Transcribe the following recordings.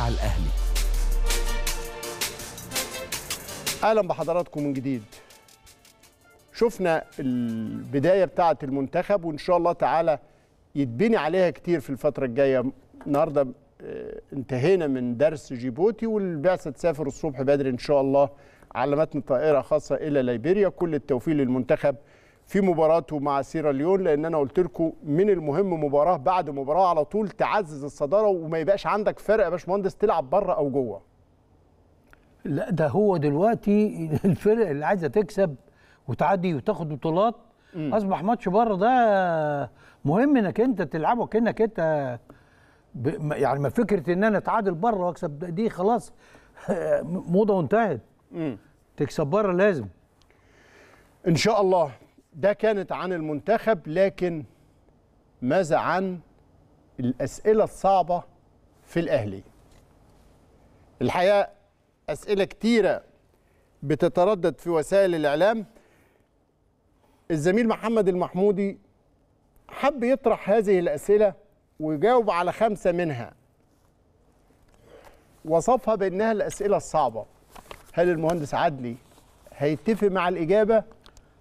على الأهلي. أهلا بحضراتكم من جديد. شفنا البداية بتاعة المنتخب وإن شاء الله تعالى يتبني عليها كتير في الفترة الجاية. النهارده آه، انتهينا من درس جيبوتي والبعثة تسافر الصبح بدري إن شاء الله على متن طائره خاصة إلى ليبيريا. كل التوفيق للمنتخب. في مباراته مع سيراليون لأن أنا قلت لكم من المهم مباراة بعد مباراة على طول تعزز الصدارة وما يبقاش عندك فرق يا باشمهندس تلعب بره أو جوه. لا ده هو دلوقتي الفرق اللي عايزة تكسب وتعدي وتاخد بطولات. أصبح ماتش بره ده مهم إنك أنت تلعبه كانك أنت ب- يعني ما فكرة إن أنا أتعادل بره وأكسب دي خلاص موضة وانتهت تكسب بره لازم. إن شاء الله. ده كانت عن المنتخب لكن ماذا عن الأسئلة الصعبة في الأهلي؟ الحقيقة أسئلة كتيرة بتتردد في وسائل الإعلام. الزميل محمد المحمودي حب يطرح هذه الأسئلة ويجاوب على خمسة منها. وصفها بأنها الأسئلة الصعبة. هل المهندس عدلي هيتفق مع الإجابة؟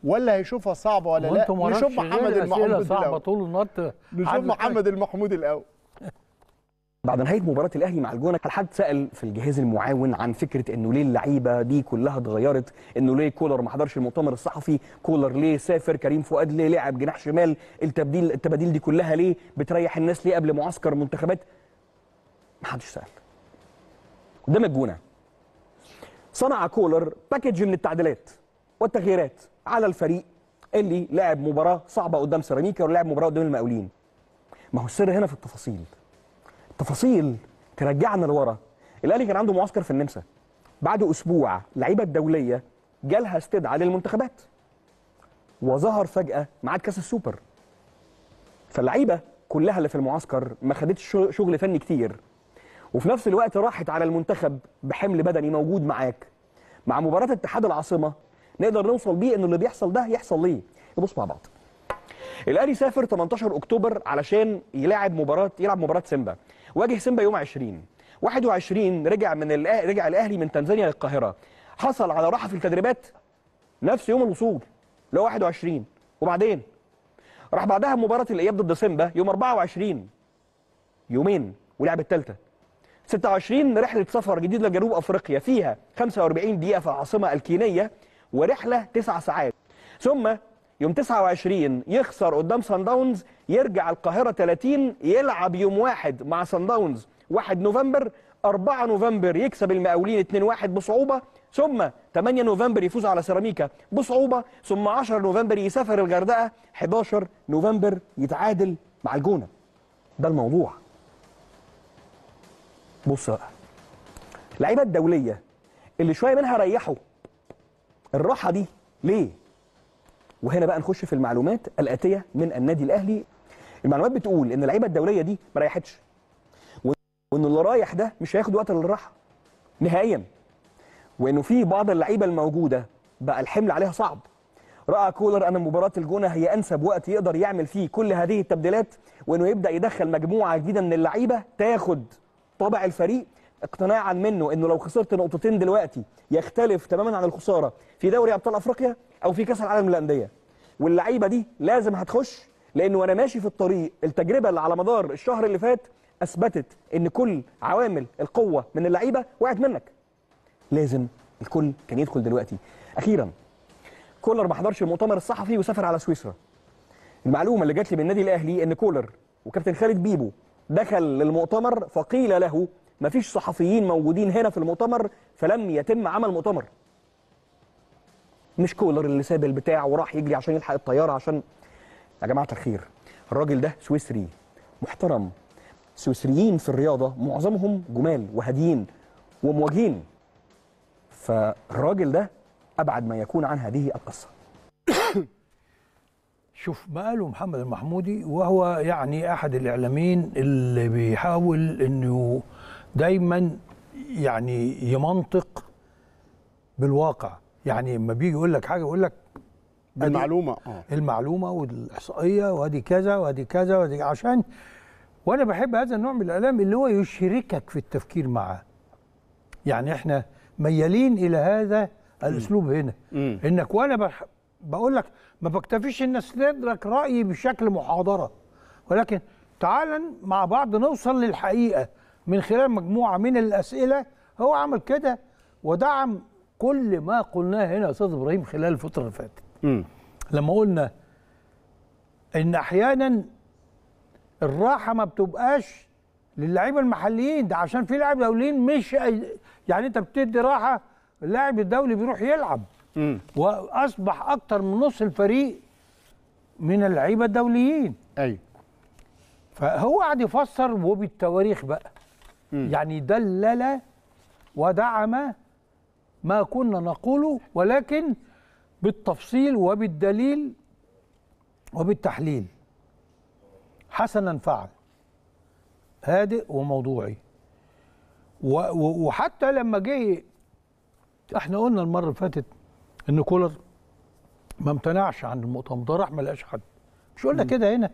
ولا هيشوفها صعبة ولا لا؟ نشوف وراكش محمد المحمود صعبة الأول. طول النهار نشوف محمد المحمود الأول. بعد نهاية مباراة الأهلي مع الجونة هل حد سأل في الجهاز المعاون عن فكرة إنه ليه اللعيبة دي كلها اتغيرت؟ إنه ليه كولر ما حضرش المؤتمر الصحفي؟ كولر ليه سافر؟ كريم فؤاد ليه لعب جناح شمال؟ التبديل التباديل دي كلها ليه بتريح الناس ليه قبل معسكر منتخبات؟ ما حدش سأل. قدام الجونة صنع كولر package من التعديلات والتغييرات. على الفريق اللي لعب مباراة صعبة قدام سيراميكا ولعب مباراة قدام المقاولين. ما هو السر هنا في التفاصيل. تفاصيل ترجعنا لورا. الأهلي كان عنده معسكر في النمسا. بعد أسبوع لعيبه الدولية جالها استدعاء للمنتخبات. وظهر فجأة ميعاد كأس السوبر. فاللعيبة كلها اللي في المعسكر ما خدتش شغ- شغل فني كتير. وفي نفس الوقت راحت على المنتخب بحمل بدني موجود معاك. مع مباراة اتحاد العاصمة نقدر نوصل بيه إن اللي بيحصل ده يحصل ليه. نبص مع بعض. الأهلي سافر 18 أكتوبر علشان يلعب مباراه يلعب مباراة سيمبا. واجه سيمبا يوم 20 21 رجع من الأه... رجع الأهلي من تنزانيا للقاهرة. حصل على راحة في التدريبات نفس يوم الوصول اللي هو 21 وبعدين؟ راح بعدها مباراة الإياب ضد سيمبا يوم 24 يومين ولعب الثالثه 26 رحلة سفر جديدة لجنوب أفريقيا. فيها 45 دقيقة في العاصمة الكينية. ورحلة 9 ساعات. ثم يوم 29 يخسر قدام سان داونز يرجع القاهرة 30 يلعب يوم واحد مع سان داونز 1 نوفمبر 4 نوفمبر يكسب المقاولين 2-1 بصعوبة. ثم 8 نوفمبر يفوز على سيراميكا بصعوبة. ثم 10 نوفمبر يسافر الغردقة. 11 نوفمبر يتعادل مع الجونة. ده الموضوع. بص بقى. اللعيبه الدولية اللي شوية منها ريحوا. الراحة دي ليه؟ وهنا بقى نخش في المعلومات الآتية من النادي الأهلي. المعلومات بتقول إن اللعيبة الدولية دي ما ريحتش وإن اللي رايح ده مش هياخد وقت للراحة نهائيا وانه في بعض اللعيبة الموجودة بقى الحمل عليها صعب. رأى كولر أن مباراة الجونة هي أنسب وقت يقدر يعمل فيه كل هذه التبديلات وإنه يبدأ يدخل مجموعة جديدة من اللعيبة تاخد طابع الفريق اقتناعا منه إنه لو خسرت نقطتين دلوقتي يختلف تماما عن الخسارة في دوري أبطال أفريقيا أو في كأس العالم للأندية. واللعيبة دي لازم هتخش لأنه وأنا ماشي في الطريق التجربة اللي على مدار الشهر اللي فات أثبتت إن كل عوامل القوة من اللعيبة وقعت منك. لازم الكل كان يدخل دلوقتي. أخيرا كولر ما حضرش المؤتمر الصحفي وسافر على سويسرا. المعلومة اللي جات لي من النادي الأهلي إن كولر وكابتن خالد بيبو دخل للمؤتمر فقيل له ما فيش صحفيين موجودين هنا في المؤتمر فلم يتم عمل مؤتمر. مش كولر اللي ساب البتاع وراح يجري عشان يلحق الطيارة عشان يا جماعة الخير الراجل ده سويسري محترم. سويسريين في الرياضة معظمهم جمال وهاديين ومواجهين. فالراجل ده أبعد ما يكون عن هذه القصة. شوف ما قاله محمد المحمودي وهو يعني أحد الإعلاميين اللي بيحاول إنه دايما يعني يمنطق بالواقع. يعني لما بيجي يقول لك حاجة يقول لك بالمعلومة آه. المعلومة والإحصائية وأدي كذا وأدي كذا وأدي عشان وأنا بحب هذا النوع من الاعلام اللي هو يشركك في التفكير معاه. يعني إحنا ميالين إلى هذا الأسلوب هنا. إنك وأنا بح... بقول لك ما بكتفيش إن أستدرك رأيي بشكل محاضرة. ولكن تعال مع بعض نوصل للحقيقة. من خلال مجموعة من الأسئلة هو عمل كده ودعم كل ما قلناه هنا يا أستاذ إبراهيم خلال الفترة اللي فاتت. لما قلنا إن أحيانا الراحة ما بتبقاش للاعيبه المحليين ده عشان في لاعب دوليين مش يعني أنت بتدي راحة اللاعب الدولي بيروح يلعب. مم. وأصبح أكتر من نص الفريق من اللعيبة الدوليين. أيوه فهو قاعد يفسر وبالتواريخ بقى. يعني دلل ودعم ما كنا نقوله ولكن بالتفصيل وبالدليل وبالتحليل. حسنا فعل. هادئ وموضوعي. وحتى لما جه إحنا قلنا المرة اللي فاتت إن كولر ما امتنعش عن المؤتمر ده راح ما لقاش حد. مش قلنا كده هنا.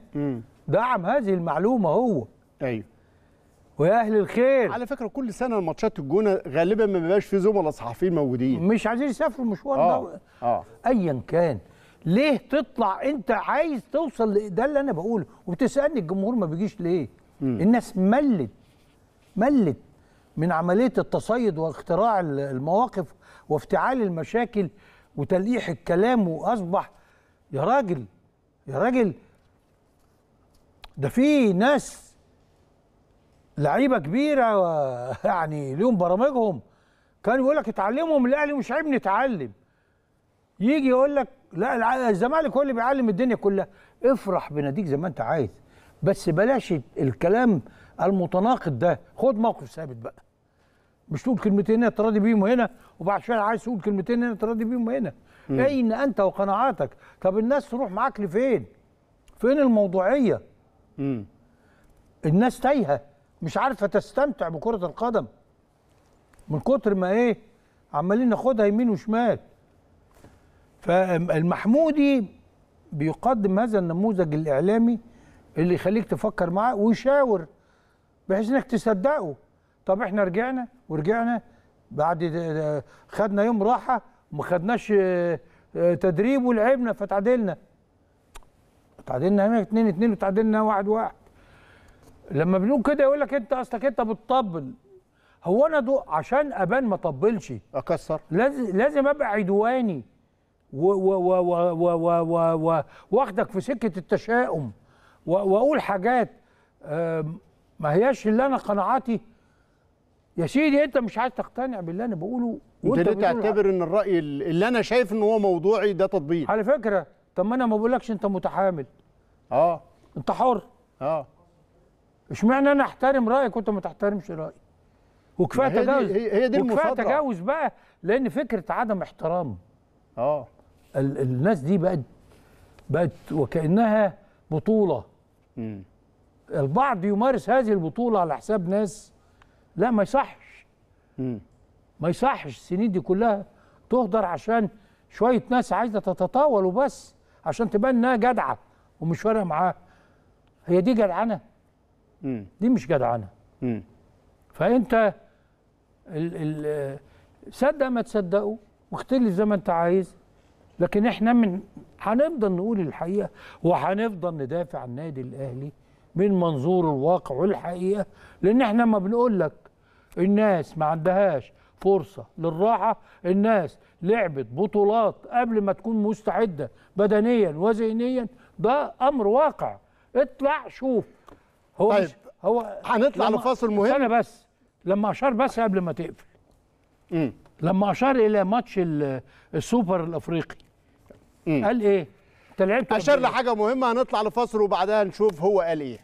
دعم هذه المعلومة هو. أيوه. ويا أهل الخير. على فكرة كل سنة ماتشات الجونة غالبا ما بيبقاش في زملاء صحفيين موجودين. مش عايزين يسافروا المشوار آه ده آه. ايا كان. ليه تطلع أنت عايز توصل ل- ده اللي أنا بقوله. وبتسألني الجمهور ما بيجيش ليه. مم. الناس ملت ملت من عملية التصيد واختراع ال- المواقف وافتعال المشاكل وتلقيح الكلام وأصبح يا راجل يا راجل ده في ناس لعيبة كبيرة يعني ليهم برامجهم. كان يقول لك اتعلموا من الأهلي مش عيب نتعلم. يجي يقول لك لا الزمالك هو اللي بيعلم الدنيا كلها. افرح بناديك زي ما انت عايز بس بلاش الكلام المتناقض ده. خد موقف ثابت بقى. مش تقول كلمتين هنا تراضي بيهم هنا وبعد شوية عايز تقول كلمتين هنا تراضي بيهم هنا. أين أنت وقناعاتك؟ طب الناس تروح معاك لفين؟ فين الموضوعية؟ مم. الناس تايهة. مش عارفه تستمتع بكرة القدم. من كتر ما إيه عمالين ناخدها يمين وشمال. فالمحمودي بيقدم هذا النموذج الإعلامي اللي يخليك تفكر معاه ويشاور بحيث إنك تصدقه. طب إحنا رجعنا ورجعنا بعد خدنا يوم راحة وما خدناش آه، آه، تدريب ولعبنا فتعادلنا. تعادلنا هنا 2 2 وتعادلنا 1 1 لما بنقول كده يقول لك انت اصلك انت بتطبل هو أنا دو عشان ابان ما اطبلش أكسر. لازم لازم ابقى عدواني. واخدك في سكة التشاؤم. وأقول حاجات ما هياش اللي أنا قناعاتي. يا سيدي أنت مش عايز تقتنع باللي أنا بقوله؟ وأنت تعتبر إن الرأي اللي أنا شايف إن هو موضوعي ده تطبيل؟ على فكرة طب ما أنا ما بقولكش أنت متحامل. آه. أنت حر. آه. اشمعنى أنا احترم رأيك وانت ما تحترمش رأيي وكفاية ما هي دي- تجاوز هي- هي دي وكفاية. تجاوز بقى لأن فكرة عدم احترام آه ال- الناس دي بقت بقت وكأنها بطولة مم. البعض يمارس هذه البطولة على حساب ناس لا ما يصحش مم. ما يصحش السنين دي كلها تهدر عشان شوية ناس عايزة تتطاول وبس عشان تبان إنها جدعة ومش فارقة معاها هي دي جدعنه مم. دي مش جدعنه. فأنت ال ال صدق ما تصدقوا واختلف زي ما أنت عايز لكن إحنا من هنفضل نقول الحقيقة وهنفضل ندافع عن النادي الأهلي من منظور الواقع والحقيقة لأن إحنا ما بنقول لك الناس ما عندهاش فرصة للراحة الناس لعبت بطولات قبل ما تكون مستعدة بدنيا وذهنيا ده أمر واقع. اطلع شوف هو طيب، مش هو هنطلع لفاصل مهم. استنى بس لما أشار بس قبل ما تقفل مم. لما أشار إلى ماتش ال- السوبر الأفريقي مم. قال إيه؟ انت لعبت اشار؟ لحاجة مهمة هنطلع لفاصل وبعدها نشوف هو قال إيه